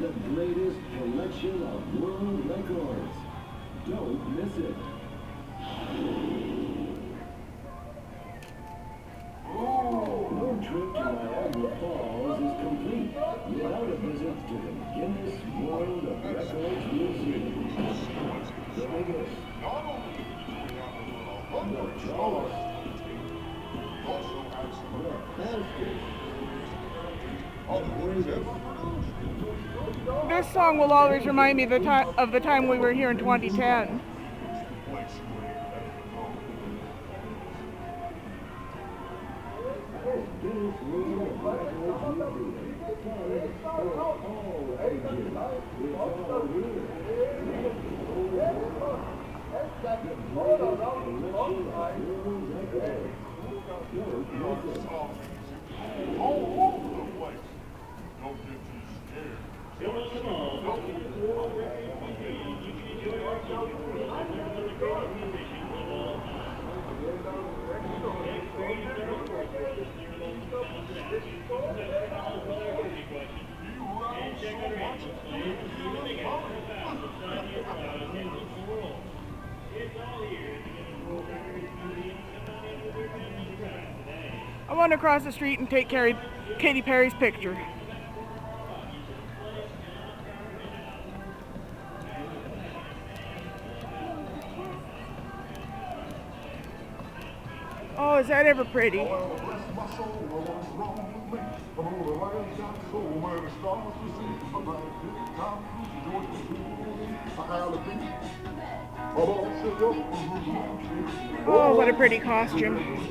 the greatest collection of world records. Don't miss it. Your trip to Niagara Falls is complete without a visit to the Guinness World of Records Museum. The biggest, the tallest, the fastest, This song will always remind me of the, time, of the time we were here in 2010. Guinness World of Records Museum. Fun for all ages. It's all here. The greatest collection of world records. Don't miss it. all over the place. Don't get too scared. I want to cross the street and take Carrie, Katy Perry's picture. Oh, is that ever pretty? Oh, what a pretty costume.